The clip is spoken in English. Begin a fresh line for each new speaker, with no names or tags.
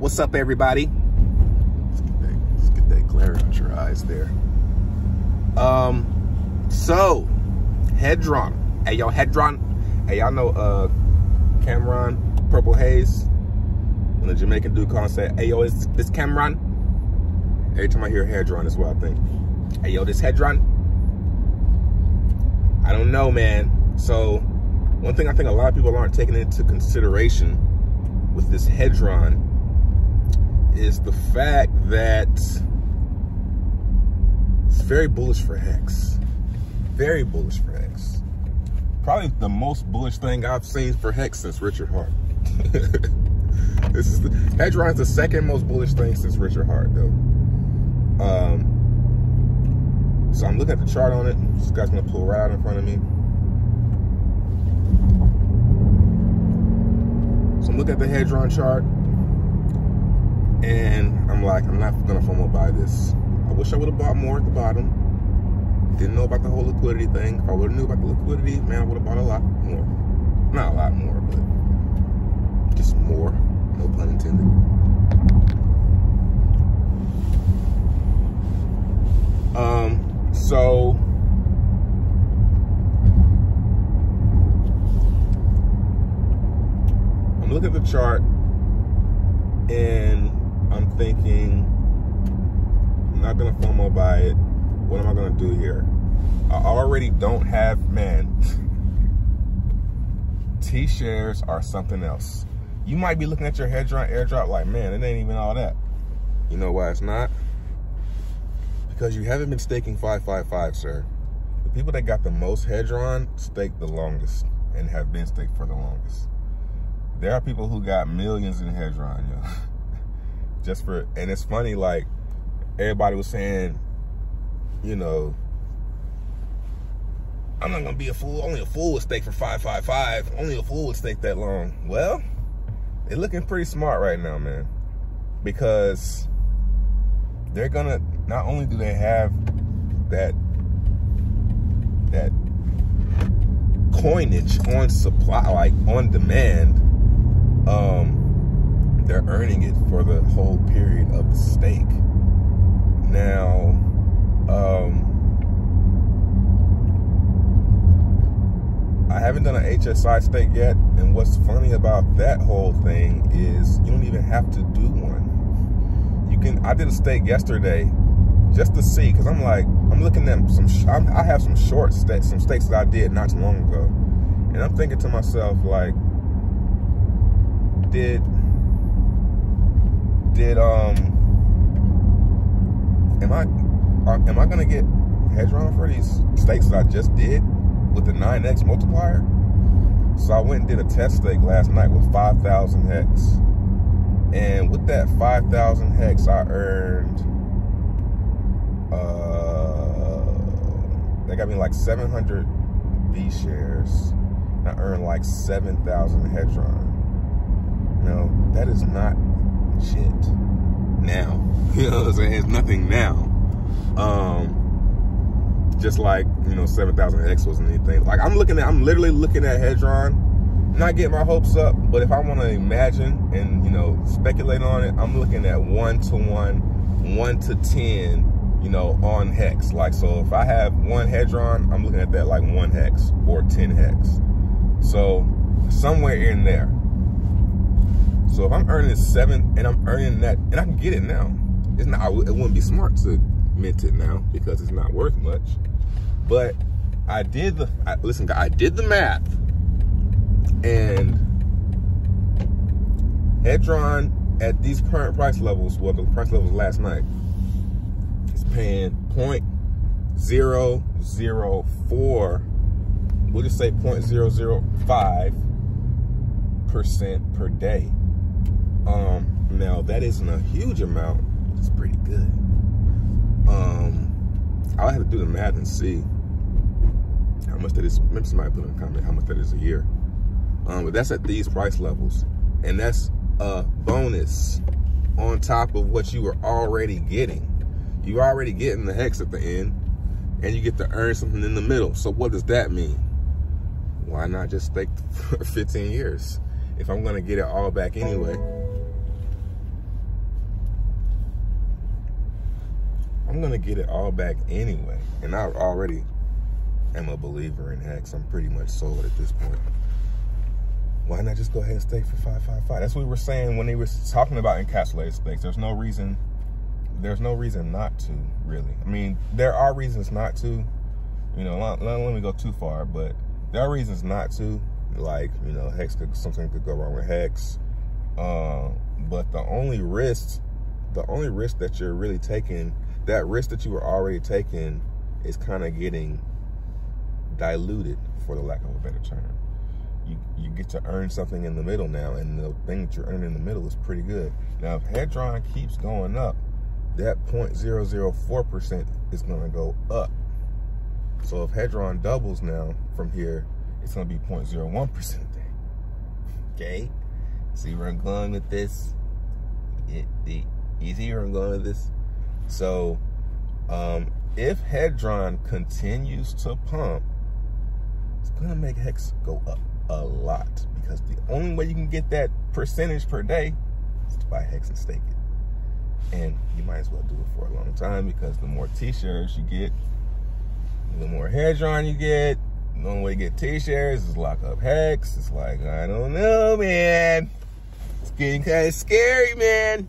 What's up, everybody? Let's get that, let's get that glare out your eyes there. Um, so, Hedron. Hey, yo, Hedron. Hey, y'all know uh, Cameron Purple Haze? When the Jamaican dude calls and say, hey, yo, is this Cameron? Every time I hear Hedron, that's what I think. Hey, yo, this Hedron? I don't know, man. So, one thing I think a lot of people aren't taking into consideration with this Hedron is the fact that it's very bullish for Hex. Very bullish for Hex. Probably the most bullish thing I've seen for Hex since Richard Heart. this is the, Hedron is the second most bullish thing since Richard Heart, though. Um, so I'm looking at the chart on it. This guy's gonna pull right out in front of me. So I'm looking at the Hedron chart, I'm like, I'm not gonna FOMO buy this. I wish I would have bought more at the bottom. Didn't know about the whole liquidity thing. If I would have knew about the liquidity, man, I would have bought a lot more. Not a lot more, but just more. No pun intended. Um, so I'm looking at the chart and I'm thinking I'm not gonna FOMO buy it. What am I gonna do here? I already don't have man. T shares are something else. You might be looking at your Hedron airdrop like, man, it ain't even all that. You know why it's not? Because you haven't been staking 555, sir. The people that got the most Hedron stake the longest and have been staked for the longest. There are people who got millions in Hedron, yo. Just for, and it's funny, like, everybody was saying, you know, I'm not gonna be a fool. Only a fool would stake for 555. Only a fool would stake that long. Well, they're looking pretty smart right now, man. Because they're gonna not only do they have that that coinage on supply, like on demand, um, they're earning it for the whole period of the stake. Now, um, I haven't done an HSI stake yet, and what's funny about that whole thing is you don't even have to do one. You can. I did a stake yesterday just to see, because I'm like, I'm looking at some. I'm, I have some short stakes, some stakes that I did not too long ago, and I'm thinking to myself like, did did um, am I are, am I gonna get Hedron for these stakes that I just did? with the 9x multiplier. So I went and did a test stake last night with 5,000 hex. And with that 5,000 hex, I earned, uh, they got me like 700 B shares. I earned like 7,000 Hedron. No, that is not shit now. You know what I'm saying? It's nothing now. Um, just like you know 7000 x wasn't anything like i'm looking at i'm literally looking at hedron not getting my hopes up but if i want to imagine and you know speculate on it i'm looking at one to one one to ten you know on hex like so if i have one hedron i'm looking at that like one hex or 10 hex so somewhere in there so if i'm earning seven and i'm earning that and i can get it now it's not it wouldn't be smart to mint it now because it's not worth much but I did the, I, listen, I did the math and Hedron at these current price levels, well, the price levels last night, is paying point zero zero four. we'll just say 0.005 percent per day. Now that isn't a huge amount. It's pretty good. Um, I'll have to do the math and see how much that is. Maybe somebody put in a comment how much that is a year. Um, but that's at these price levels. And that's a bonus on top of what you were already getting. You're already getting the hex at the end, and you get to earn something in the middle. So what does that mean? Why not just stake for 15 years? If I'm gonna get it all back anyway. I'm gonna get it all back anyway. And I already am a believer in hex. I'm pretty much sold at this point. Why not just go ahead and stay for 555? That's what we were saying when they were talking about encapsulated stakes. There's no reason, there's no reason not to, really. I mean, there are reasons not to. You know, not, not let me go too far, but there are reasons not to. Like, you know, hex could something could go wrong with hex. Uh, but the only risk, the only risk that you're really taking, that risk that you were already taking, is kind of getting diluted, for the lack of a better term. You, you get to earn something in the middle now, and the thing that you're earning in the middle is pretty good. Now, if Hedron keeps going up, that 0.004% is going to go up. So if Hedron doubles now from here, it's going to be 0.01% Okay? See where I'm going with this? You see where I'm going with this? So, um, if Hedron continues to pump, it's to make Hex go up a lot because the only way you can get that percentage per day is to buy Hex and stake it. And you might as well do it for a long time because the more t-shares you get, the more Hedron you get, the only way to get t-shares is lock up Hex. It's like, I don't know, man. It's getting kind of scary, man.